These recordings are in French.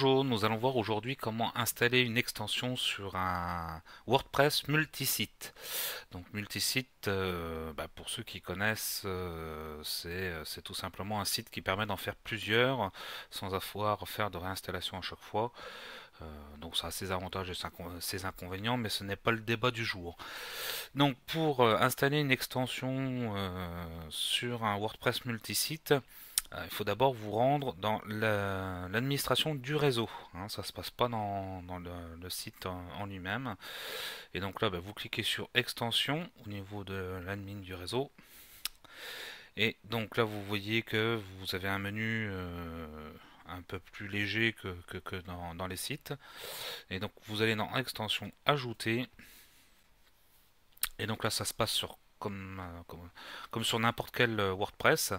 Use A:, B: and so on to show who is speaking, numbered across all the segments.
A: Bonjour, nous allons voir aujourd'hui comment installer une extension sur un WordPress multisite. Donc multisite, euh, bah, pour ceux qui connaissent, euh, euh, c'est tout simplement un site qui permet d'en faire plusieurs sans avoir faire de réinstallation à chaque fois. donc ça a ses avantages et ses inconvénients, mais ce n'est pas le débat du jour. Donc pour installer une extension sur un WordPress multisite, il faut d'abord vous rendre dans l'administration du réseau. Hein, ça ne se passe pas dans, le, site en, lui-même. Et donc là, bah, vous cliquez sur extension au niveau de l'admin du réseau. Et donc là, vous voyez que vous avez un menu euh, un peu plus léger que, dans, dans, les sites. Et donc vous allez dans extension ajouter. Et donc là, ça se passe sur euh, comme, sur n'importe quel euh, WordPress.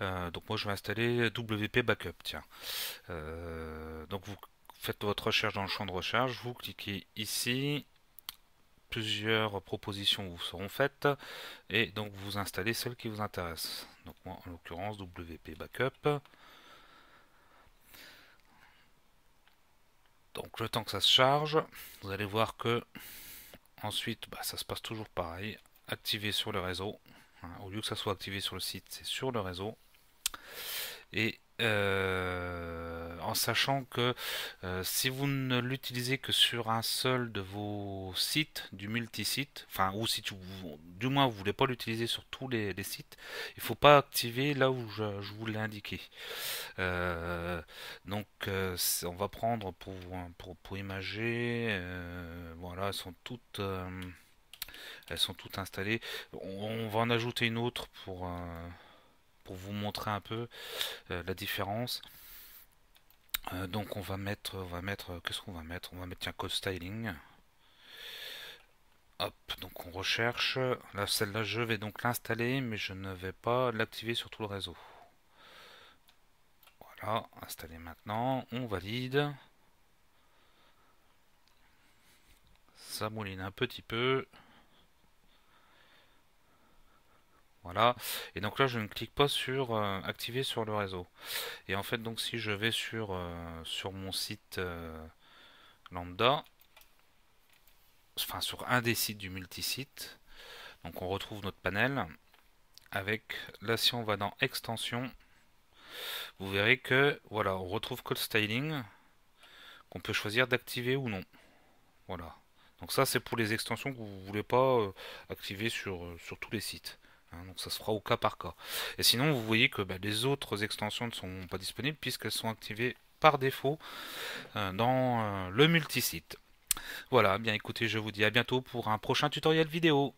A: Euh, donc moi je vais installer WP Backup. Tiens. donc vous faites votre recherche dans le champ de recherche, vous cliquez ici, plusieurs propositions vous seront faites et donc vous installez celle qui vous intéresse. Donc moi en l'occurrence WP Backup. Donc le temps que ça se charge, vous allez voir que ensuite bah, ça se passe toujours pareil activé sur le réseau. Au lieu que ça soit activé sur le site, c'est sur le réseau. Et euh, en sachant que euh, si vous ne l'utilisez que sur un seul de vos sites du multisite, enfin ou si tu, du moins vous voulez pas l'utiliser sur tous les, sites, il faut pas activer là où je, vous l'ai indiqué. Euh, donc on va prendre pour, pour, pour imager, voilà, elles sont toutes elles sont toutes installées. On, va en ajouter une autre pour, euh, pour vous montrer un peu euh, la différence. Euh, donc on va mettre, on va mettre, qu'est-ce qu'on va mettre? On va mettre un code styling. Hop, donc on recherche. Là, celle-là, je vais donc l'installer, mais je ne vais pas l'activer sur tout le réseau. Voilà, installer maintenant. On valide. Ça mouline un petit peu. Voilà. Et donc là, je ne clique pas sur euh, activer sur le réseau. Et en fait, donc si je vais sur, euh, mon site euh, lambda, enfin sur un des sites du multisite, donc on retrouve notre panel avec là si on va dans extension, vous verrez que voilà, on retrouve code styling qu'on peut choisir d'activer ou non. Voilà. Donc ça c'est pour les extensions que vous ne voulez pas activer sur tous les sites. Hein, donc ça se fera au cas par cas. Et sinon, vous voyez que bah, les autres extensions ne sont pas disponibles puisqu'elles sont activées par défaut euh, dans euh, le multisite. Voilà, bien écoutez, je vous dis à bientôt pour un prochain tutoriel vidéo.